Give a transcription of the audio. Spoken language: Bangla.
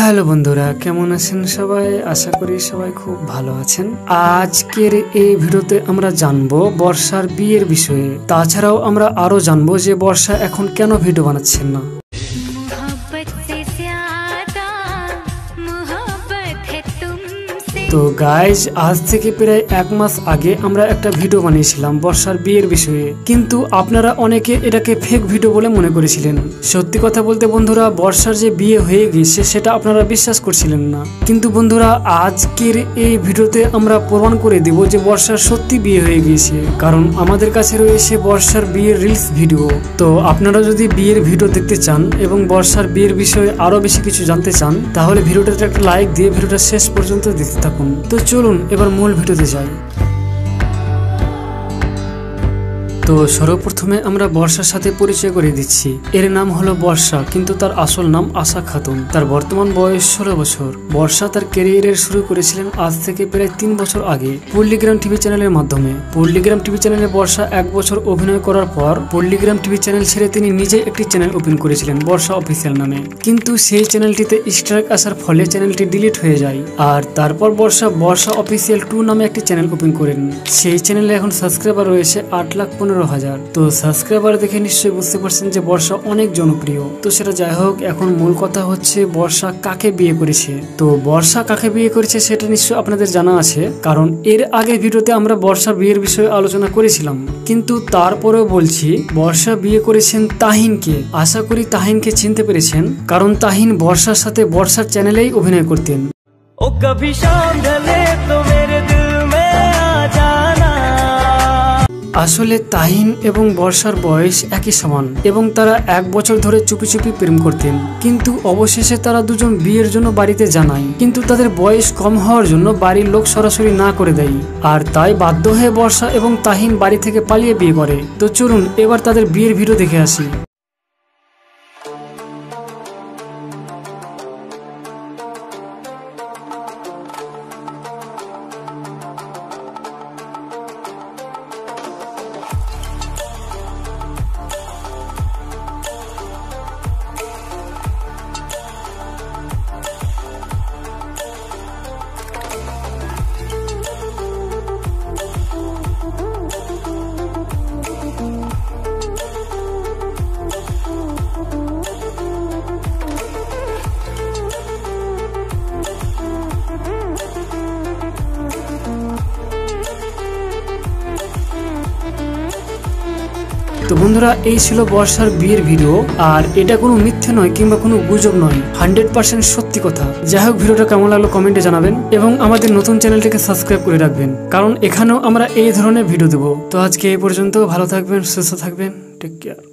হ্যালো বন্ধুরা, কেমন আছেন সবাই? আশা করি সবাই খুব ভালো আছেন। আজকের এই ভিডিওতে আমরা জানব বর্ষার বিয়ের বিষয়ে। তাছাড়াও আমরা আরও জানব যে বর্ষা এখন কেন ভিডিও বানাচ্ছেন না। তো গাইজ আজ থেকে প্রায় এক মাস আগে আমরা একটা ভিডিও বানিয়েছিলাম বর্ষার বিয়ের বিষয়ে। কিন্তু আপনারা অনেকে এটাকে ফেক ভিডিও বলে মনে করেছিলেন। সত্যি কথা বলতে বন্ধুরা, বর্ষার যে বিয়ে হয়ে গিয়েছে, সেটা আপনারা বিশ্বাস করছিলেন না। কিন্তু বন্ধুরা, আজকের এই ভিডিওতে আমরা প্রমাণ করে দিব যে বর্ষার সত্যি বিয়ে হয়ে গিয়েছে। কারণ আমাদের কাছে রয়েছে বর্ষার বিয়ের রিলস ভিডিও তো আপনারা যদি বিয়ের ভিডিও দেখতে চান এবং বর্ষার বিয়ের বিষয়ে আরও বেশি কিছু জানতে চান, তাহলে ভিডিওটাতে একটা লাইক দিয়ে ভিডিওটা শেষ পর্যন্ত দেখতে থাকুন। তো চলুন এবার মূল ভিডিওতে যাই। তো সর্বপ্রথমে আমরা বর্ষার সাথে পরিচয় করে দিচ্ছি। এর নাম হলো বর্ষা, কিন্তু তার আসল নাম আশা খাতুন। তার বর্তমান বয়স ষোলো বছর। বর্ষা তার ক্যারিয়ারের শুরু করেছিলেন আজ থেকে প্রায় তিন বছর আগে পল্লিগ্রাম টিভি চ্যানেলের মাধ্যমে। পল্লিগ্রাম টিভি চ্যানেলে বর্ষা এক বছর অভিনয় করার পর পল্লিগ্রাম টিভি চ্যানেল ছেড়ে তিনি নিজে একটি চ্যানেল ওপেন করেছিলেন, বর্ষা অফিসিয়াল নামে। কিন্তু সেই চ্যানেলটিতে স্ট্রাইক আসার ফলে চ্যানেলটি ডিলিট হয়ে যায়। আর তারপর বর্ষা বর্ষা অফিসিয়াল টু নামে একটি চ্যানেল ওপেন করেন। সেই চ্যানেলে এখন সাবস্ক্রাইবার রয়েছে আট লাখ পনেরো পনেরো হাজার। তো সাবস্ক্রাইবার দেখে নিশ্চয়ই বুঝতে পারছেন যে বর্ষা অনেক জনপ্রিয়। তো সেটা যাই হোক, এখন মূল কথা হচ্ছে বর্ষা কাকে বিয়ে করেছে। তো বর্ষা কাকে বিয়ে করেছে সেটা নিশ্চয় আপনাদের জানা আছে, কারণ এর আগে ভিডিওতে আমরা বর্ষা বিয়ের বিষয়ে আলোচনা করেছিলাম। কিন্তু তারপরেও বলছি, বর্ষা বিয়ে করেছেন তাহিনকে। আশা করি তাহিনকে চিনতে পেরেছেন, কারণ তাহিন বর্ষার সাথে বর্ষার চ্যানেলেই অভিনয় করতেন। ও কভি শাম ঢলে তো মেরে আসলে তাহিন এবং বর্ষার বয়স একই সমান এবং তারা এক বছর ধরে চুপি চুপি প্রেম করতেন। কিন্তু অবশেষে তারা দুজন বিয়ের জন্য বাড়িতে জানায়। কিন্তু তাদের বয়স কম হওয়ার জন্য বাড়ির লোক সরাসরি না করে দেয়। আর তাই বাধ্য হয়ে বর্ষা এবং তাহিন বাড়ি থেকে পালিয়ে বিয়ে করে। তো চলুন, এবার তাদের বিয়ের ভিড়ও দেখে আসি। তো বন্ধুরা, এই ছিল বর্ষার বিয়ের ভিডিও। আর এটা কোনো মিথ্যে নয় কিংবা কোনো গুজব নয়। হান্ড্রেড পার্সেন্ট সত্যি কথা। যাই হোক, ভিডিওটা কেমন লাগল কমেন্টে জানাবেন এবং আমাদের নতুন চ্যানেলটিকে সাবস্ক্রাইব করে রাখবেন। কারণ এখানেও আমরা এই ধরনের ভিডিও দেবো। তো আজকে এই পর্যন্ত ভালো থাকবেন, সুস্থ থাকবেন। Take care